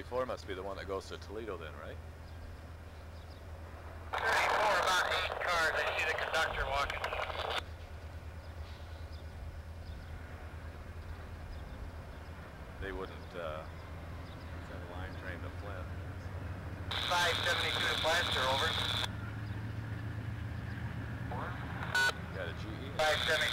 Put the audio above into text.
34 must be the one that goes to Toledo then, right? 34, about eight cars. I see the conductor walking. They wouldn't, uh, send a line train to Flint. 572 to Plaster, over. Got a GE? 572